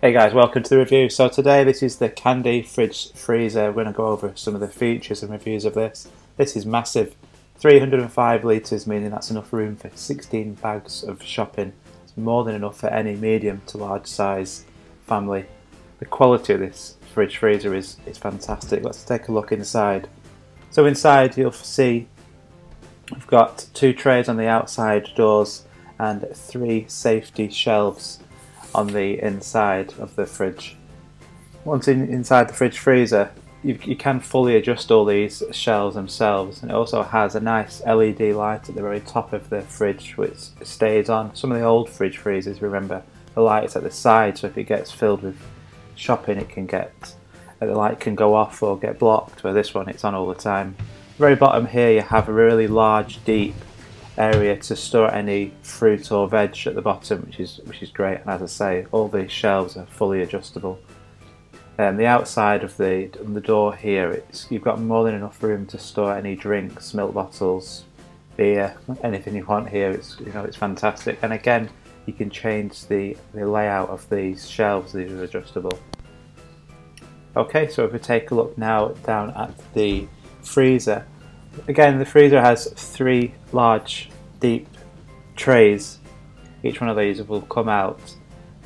Hey guys, welcome to the review. So today this is the Candy Fridge Freezer. We're going to go over some of the features and reviews of this. This is massive. 305 litres, meaning that's enough room for 16 bags of shopping. It's more than enough for any medium to large size family. The quality of this fridge freezer is, is fantastic. Let's take a look inside. So inside you'll see we've got two trays on the outside doors and three safety shelves on the inside of the fridge. Once in, inside the fridge freezer, you, you, can fully adjust all these shelves themselves and it also has a nice LED light at the very top of the fridge which stays on. Some of the old fridge freezers, remember, the light is at the side so if it gets filled with shopping it can get, uh, the light can go off or get blocked, where this one it's on all the time. very bottom here you have a really large deep area to store any fruit or veg at the bottom, which is which is great. And as I say, all the shelves are fully adjustable. And um, the outside of the the door here, it's you've got more than enough room to store any drinks, milk bottles, beer, anything you want here. It's you know it's fantastic. And again, you can change the the layout of these shelves. These are adjustable. Okay, so if we take a look now down at the freezer, Again, the freezer has three large, deep trays. Each one of these will come out.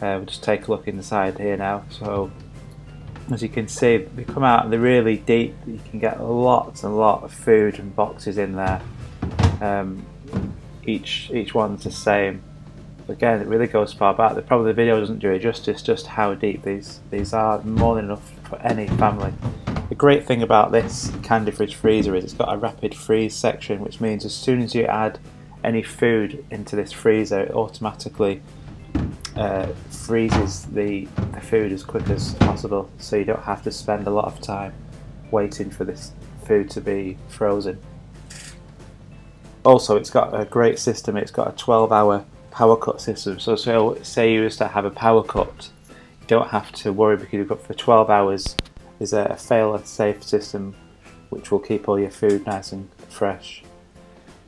Uh, we'll just take a look inside here now. So, as you can see, they come out and they're really deep. You can get lots and lot of food and boxes in there. Um, each each one's the same. Again, it really goes far back. The, probably the video doesn't do it justice just how deep these these are. More than enough for any family. The great thing about this Candy Fridge freezer is it's got a rapid freeze section which means as soon as you add any food into this freezer it automatically uh, freezes the, the food as quick as possible so you don't have to spend a lot of time waiting for this food to be frozen. Also it's got a great system, it's got a 12 hour power cut system so, so say you used to have a power cut you don't have to worry because you've got for 12 hours is a fail-safe system which will keep all your food nice and fresh.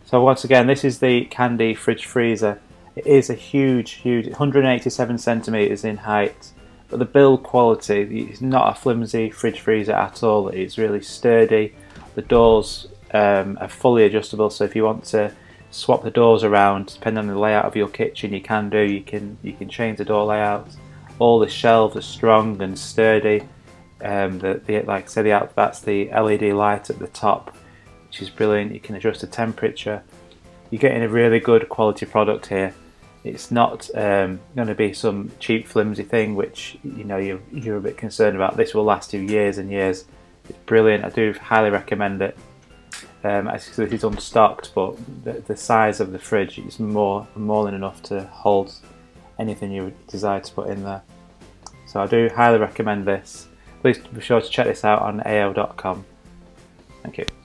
So once again, this is the Candy Fridge Freezer. It is a huge, huge, 187 centimeters in height, but the build quality is not a flimsy fridge freezer at all. It's really sturdy. The doors um, are fully adjustable, so if you want to swap the doors around, depending on the layout of your kitchen, you can do. You can you can change the door layout. All the shelves are strong and sturdy. Um, the, the, like I said, the that's the LED light at the top, which is brilliant. You can adjust the temperature. You're getting a really good quality product here. It's not um, going to be some cheap, flimsy thing, which you know you're, you're a bit concerned about. This will last you years and years. It's brilliant. I do highly recommend it. Um, this is unstocked, but the, the size of the fridge is more more than enough to hold anything you would desire to put in there. So I do highly recommend this. Please be sure to check this out on ao.com. Thank you.